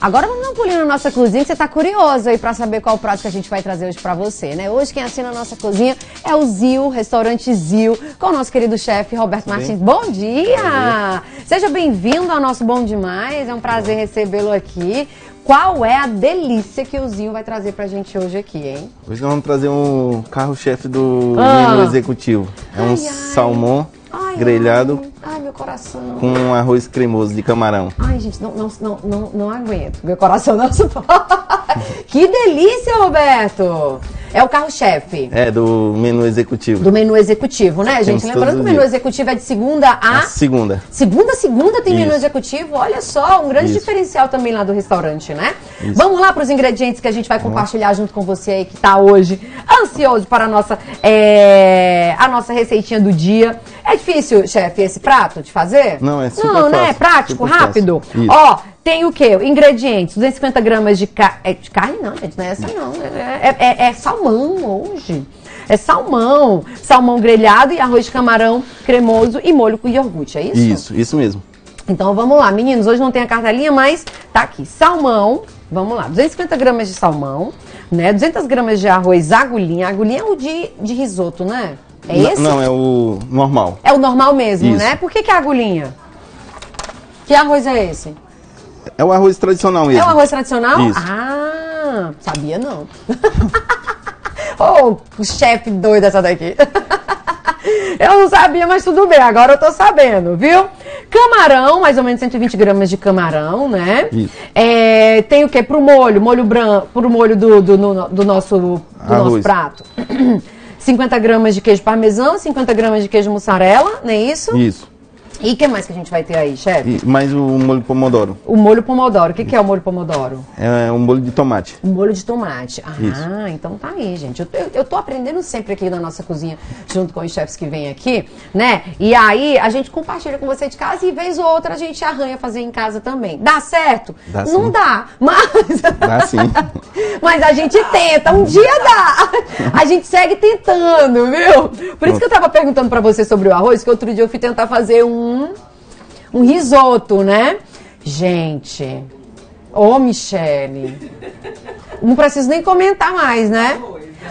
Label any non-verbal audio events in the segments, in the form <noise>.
Agora vamos dar um pulinho na nossa cozinha, que você tá curioso aí pra saber qual o prato que a gente vai trazer hoje pra você, né? Hoje quem assina a nossa cozinha é o Zil, restaurante Zil, com o nosso querido chefe Roberto Martins. Bom dia! Seja bem-vindo ao nosso Bom Demais, é um prazer recebê-lo aqui. Qual é a delícia que o Zil vai trazer pra gente hoje aqui, hein? Hoje nós vamos trazer um carro-chefe do Ah. menu executivo. É um Ai, ai. salmão Ai, grelhado Ai, ai, coração. com um arroz cremoso de camarão. Ai, gente, não, não, não, não, não aguento. Meu coração não <laughs> suporta. que delícia, Roberto! É o carro-chefe. É, do menu executivo. Do menu executivo, né, gente? Temos Lembrando que o menu executivo é de segunda a. A segunda. Segunda a segunda tem menu Isso. executivo. Olha só, um grande Isso. diferencial também lá do restaurante, né? Isso. Vamos lá para os ingredientes que a gente vai compartilhar junto com você aí que está hoje ansioso para a nossa, é, a nossa receitinha do dia. É difícil, chefe, esse prato de fazer? Não, é super Não, né? É fácil, prático, rápido. Ó, tem o quê? Ingredientes: 250 gramas de, é de carne, não, gente, não é essa não. É, é- é salmão hoje. É salmão, salmão grelhado e arroz de camarão cremoso e molho com iogurte, é isso? Isso, isso mesmo. Então vamos lá, meninos. Hoje não tem a cartelinha, mas tá aqui. Salmão, vamos lá. 250 gramas de salmão, né? 200 gramas de arroz agulhinha. Agulhinha é o de, de risoto, né? É N- esse? Não, é o normal. É o normal mesmo, Isso. né? Por que, que é agulhinha? Que arroz é esse? É o arroz tradicional mesmo. É o arroz tradicional? Isso. Ah, sabia não. <laughs> Ô, o chefe doido essa daqui. <laughs> eu não sabia, mas tudo bem, agora eu tô sabendo, viu? Camarão, mais ou menos 120 gramas de camarão, né? Isso. É, tem o que? Pro molho, molho branco, pro molho do, do, no- do nosso, do nosso prato. <clears throat> 50 gramas de queijo parmesão, 50 gramas de queijo mussarela, não é isso? Isso. E o que mais que a gente vai ter aí, chefe? E mais o molho pomodoro. O molho pomodoro. O que, que é o molho pomodoro? É um molho de tomate. Um molho de tomate. Ah, Isso. então tá aí, gente. Eu, eu, eu tô aprendendo sempre aqui na nossa cozinha, junto com os chefes que vêm aqui, né? E aí a gente compartilha com você de casa e vez ou outra a gente arranha fazer em casa também. Dá certo? Dá Não sim. dá, mas. Dá sim. <laughs> Mas a gente tenta, um dia dá. A gente segue tentando, viu? Por isso que eu tava perguntando pra você sobre o arroz, que outro dia eu fui tentar fazer um um risoto, né? Gente, ô Michele, não preciso nem comentar mais, né?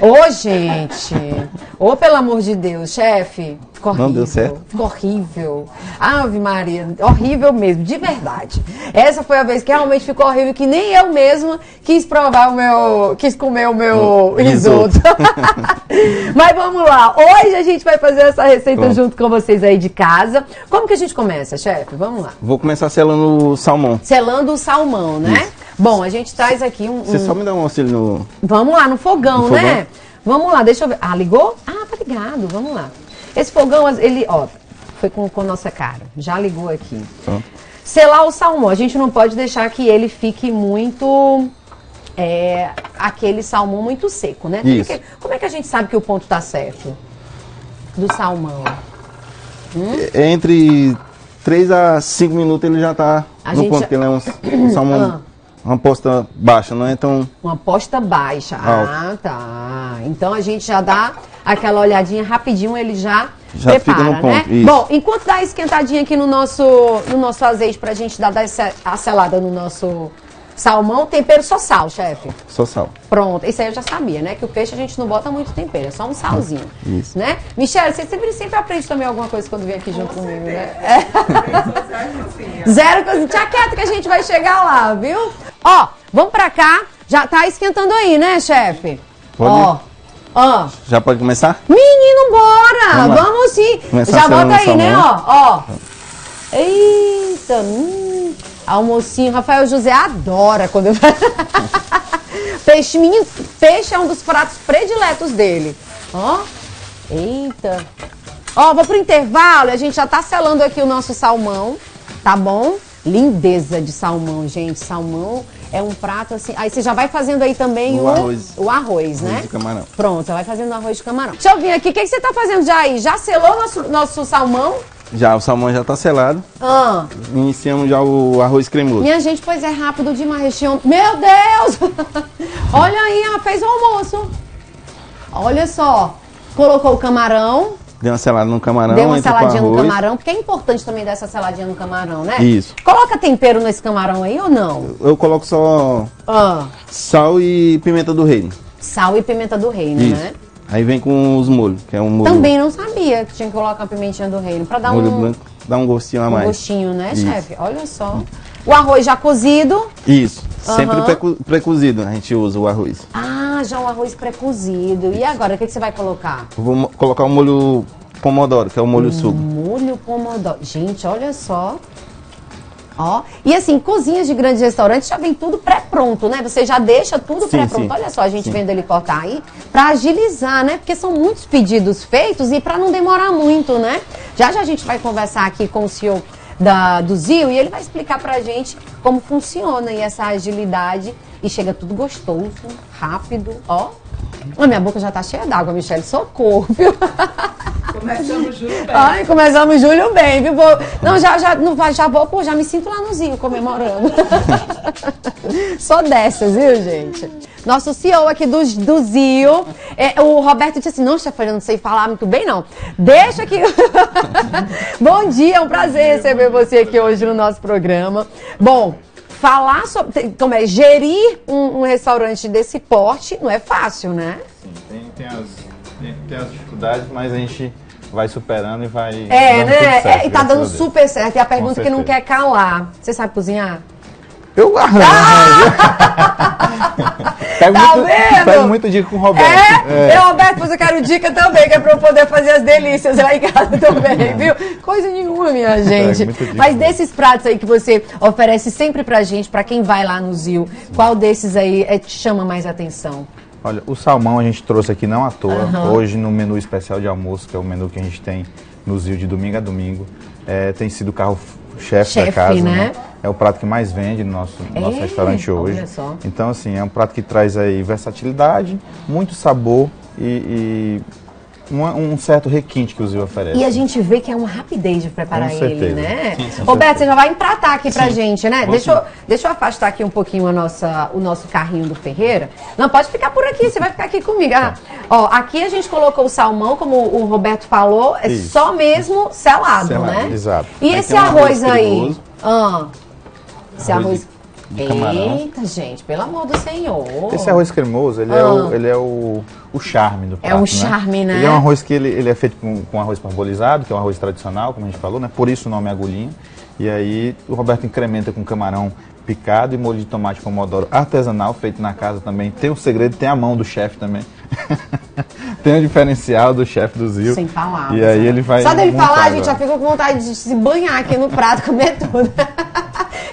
Ô, gente, ô, pelo amor de Deus, chefe, ficou horrível. Não deu certo? Ficou horrível. Ave Maria, horrível mesmo, de verdade. Essa foi a vez que realmente ficou horrível, que nem eu mesma quis provar o meu, quis comer o meu O risoto. risoto. <laughs> Mas vamos lá, hoje a gente vai fazer essa receita Pronto. junto com vocês aí de casa. Como que a gente começa, chefe? Vamos lá. Vou começar selando o salmão. Selando o salmão, né? Isso. Bom, a gente traz aqui um, Você um- só me dá um auxílio no. Vamos lá, no fogão, No né? fogão. Vamos lá, deixa eu ver. Ah, ligou? Ah, tá ligado, vamos lá. Esse fogão, ele, ó, foi com, com a nossa cara. Já ligou aqui. Pronto. Selar o salmão, a gente não pode deixar que ele fique muito. é, aquele salmão muito seco, né? Tem Isso. que- como é que a gente sabe que o ponto tá certo? Do salmão. É Entre 3 a 5 minutos ele já tá A no ponto, já- porque ele é um, um <coughs> salmão, uma posta baixa, não é tão. Uma posta baixa. Ah, Alto. tá. Então a gente já dá aquela olhadinha rapidinho, ele já, Já prepara, fica no ponto, né? isso. Bom, enquanto dá a esquentadinha aqui no nosso, no nosso azeite pra gente dar, dar essa- a selada no nosso salmão, tempero só sal, chefe. Só sal. Pronto, isso aí eu já sabia, né? Que o peixe a gente não bota muito tempero, é só um salzinho. Isso. Né? Michelle, você sempre, sempre aprende também alguma coisa quando vem aqui junto comigo, né? É. <laughs> Zero cozinha. Tia quieta que a gente vai chegar lá, viu? Ó, vamos pra cá. Já tá esquentando aí, né, chefe? Pode Ó, ó. Já pode começar? Menino, bora! Vamos lá. Vamos sim. Começar Já bota aí, né? Ó, ó. Eita, hum. Almocinho. Rafael José adora quando eu. <laughs> peixe, menino, peixe é um dos pratos prediletos dele. Ó. Eita. Ó, vou pro intervalo a gente já tá selando aqui o nosso salmão, tá bom? Lindeza de salmão, gente. Salmão é um prato assim. Aí você já vai fazendo aí também o, O arroz. o arroz, né? Arroz de camarão. Pronto, vai fazendo arroz de camarão. Deixa eu vir aqui. O que, que você tá fazendo já aí? Já selou nosso, nosso salmão? Já, o salmão já tá selado. Ah, Iniciamos já o arroz cremoso. minha gente, pois é rápido demais. Meu Deus! <laughs> Olha aí, ela fez o almoço. Olha só. Colocou o camarão, Dê uma selada no camarão, Dê uma seladinha no camarão, porque é importante também dar essa seladinha no camarão, né? Isso. Coloca tempero nesse camarão aí ou não? Eu coloco só Ah, sal e pimenta do reino. sal e pimenta do reino, Isso. né? Aí vem com os molhos, que é um molho, Também não sabia que tinha que colocar a pimentinha do reino, pra dar molho um, branco, dá um gostinho a um mais. gostinho, né, Isso. chefe? Olha só. O arroz já cozido. Isso, sempre Aham. preco- pré-cozido a gente usa o arroz. Ah, já o arroz pré-cozido. E agora, o que, que você vai colocar? Vou colocar o molho pomodoro, que é o molho sugo. Molho pomodoro. Gente, olha só. Ó. E assim, cozinhas de grandes restaurantes já vem tudo pré-pronto, né? Você já deixa tudo pré-pronto. Olha só, a gente Sim. vendo ele cortar aí, pra agilizar, né? Porque são muitos pedidos feitos e pra não demorar muito, né? Já já a gente vai conversar aqui com o senhor da, do Zio e ele vai explicar pra gente como funciona aí essa agilidade e chega tudo gostoso, rápido, ó. A minha boca já tá cheia d'água, Michelle, socorro, viu? Começamos junto, bem. Ai, começamos julho bem, viu? Vou- não, já, já, não já vou, pô, já me sinto lá no Zinho comemorando. <laughs> Só dessas, viu, gente? Nosso CEO aqui do, do Zio, é, o Roberto disse assim, não, Stefania, eu não sei falar muito bem, não. Deixa que... <laughs> Bom dia, é um prazer receber você aqui hoje no nosso programa. Bom, falar sobre, como é, gerir um, um restaurante desse porte não é fácil, né? Sim, tem, tem, as, tem, tem as dificuldades, mas a gente vai superando e vai. É, né? certo, É, e tá dando super certo. E a pergunta que não quer calar. Você sabe cozinhar? Eu arranjo. <laughs> pego, Tá muito, vendo? pego muito dica com o Roberto. É, eu, Roberto, mas eu quero dica também, que é pra eu poder fazer as delícias lá em casa também, viu? Coisa nenhuma, minha gente. Mas desses pratos aí que você oferece sempre pra gente, pra quem vai lá no Zil, qual desses aí é, te chama mais atenção? Olha, o salmão a gente trouxe aqui não à toa. Aham. Hoje no menu especial de almoço, que é o menu que a gente tem no Zio de domingo a domingo, é, tem sido carro-chefe da Chefe, casa. né? É o prato que mais vende no nosso, no nosso É? restaurante hoje. Então, assim, é um prato que traz aí versatilidade, muito sabor e, e um, um certo requinte que o Zio oferece. E a gente vê que é uma rapidez de preparar Com ele, né? Sim, com Roberto, você já vai empratar aqui pra gente, né? Vou Deixa eu, sim. deixa eu afastar aqui um pouquinho a nossa, o nosso carrinho do Ferreira. Não, pode ficar por aqui, você vai ficar aqui comigo. Ah, ó, aqui a gente colocou o salmão, como o Roberto falou, é Isso. só mesmo selado, Selado, né? exato. E Aí esse arroz, arroz aí? Ah, esse Arroz arroz... de- camarão. Eita, gente, pelo amor do Senhor. Esse arroz cremoso, ele, é, Ah. o, ele é o, o charme do É prato, o charme, né? Ele é um arroz que ele, ele é feito com, com arroz parbolizado, que é um arroz tradicional, como a gente falou, né? Por isso o nome é agulhinha. E aí o Roberto incrementa com camarão picado e molho de tomate pomodoro artesanal, feito na casa também. Tem um segredo, tem a mão do chefe também. <laughs> tem o diferencial do chefe do Zio. Sem palavras. E aí né? ele vai Só dele falar, a gente já fica com vontade de se banhar aqui no prato, comer tudo. <laughs>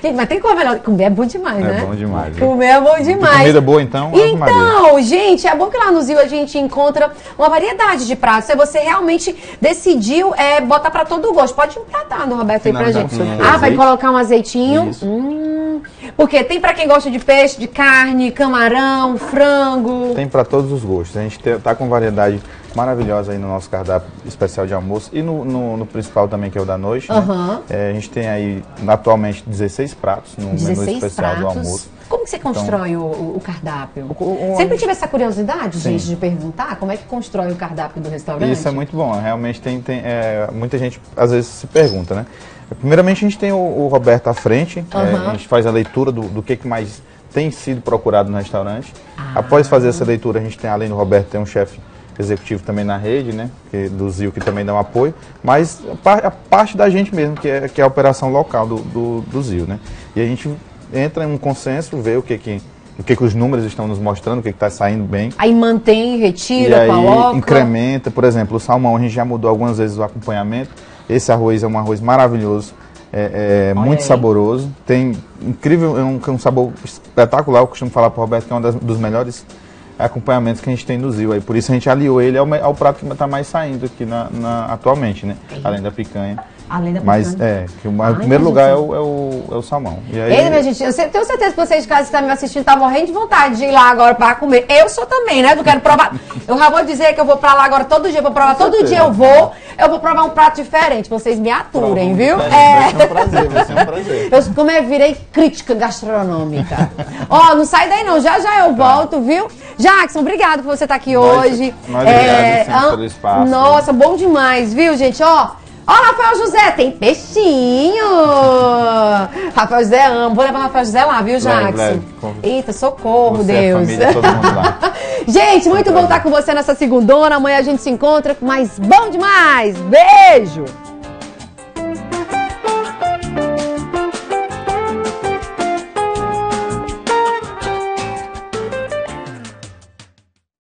gente, mas tem como melhor. Comer é bom demais, É né? bom demais? Comer é bom demais. comida boa, então. Então, gente, é bom que lá no Zio a gente encontra uma variedade de pratos. Se você realmente decidiu é, botar pra todo o gosto, pode empratar no Roberto aí pra gente. Ah, vai colocar um azeitinho? Isso. Hum, porque tem pra quem gosta de peixe, de carne, camarão, frango. Tem para todos os gostos. A gente te- tá com variedade maravilhosa aí no nosso cardápio especial de almoço e no, no- no principal também, que é o da noite. né? Aham. É, a gente tem aí atualmente 16 pratos no menu 16 especial do pratos. almoço. Como que você constrói o, o- o cardápio? O- o- Sempre tive essa curiosidade, Sim. gente, de perguntar como é que constrói o cardápio do restaurante. Isso é muito bom. Realmente tem, tem, é, muita gente às vezes se pergunta, né? Primeiramente a gente tem o, Roberto à frente, é, Aham. a gente faz a leitura do, do que, que mais tem sido procurado no restaurante. Ah. Após fazer essa leitura, a gente tem, além do Roberto, tem um chefe executivo também na rede, né? Que, do Zio, que também dá um apoio. Mas a, par- a parte da gente mesmo, que é, que é a operação local do, do, do Zio, né? E a gente entra em um consenso, vê o que que, o que, que os números estão nos mostrando, o que está saindo bem. Aí mantém, E retira, aí coloca. incrementa, por exemplo, o salmão a gente já mudou algumas vezes o acompanhamento. Esse arroz é um arroz maravilhoso, é, é muito aí. saboroso, tem incrível, é um, um sabor espetacular. Eu costumo falar para o Roberto que é um das- dos melhores acompanhamentos que a gente tem no Zil. Aí por isso a gente aliou ele ao, ao prato que está mais saindo aqui na, na- atualmente, né? Além da picanha. Além da Mas é, que o, Ai, primeiro lugar é gente. o, é, o, é o salmão. E aí, minha gente, eu tenho certeza que vocês de casa que estão me assistindo estão morrendo de vontade de ir lá agora para comer. Eu sou também, né? Eu quero provar. <laughs> Eu já vou dizer que eu vou para lá agora todo dia, eu vou provar. Todo certeza. dia eu vou, eu vou provar um prato diferente. Vocês me aturem, viu? Vai É. ser um prazer, vai ser um prazer. Eu, como eu virei crítica gastronômica. <laughs> Ó, não sai daí não, já já eu volto, viu? Jackson, obrigado por você estar aqui Nós- hoje. nós agradecemos ah, pelo espaço. Nossa, bom demais, viu, gente? Ó, ó, Rafael José, tem peixinho. Rafael José ama. Vou levar o Rafael José lá, viu, Jackson? leve. Eita, socorro, Você, Deus. família, todo mundo lá. <laughs> gente, muito bom estar com você nessa segundona. Amanhã a gente se encontra com mais bom demais. Beijo!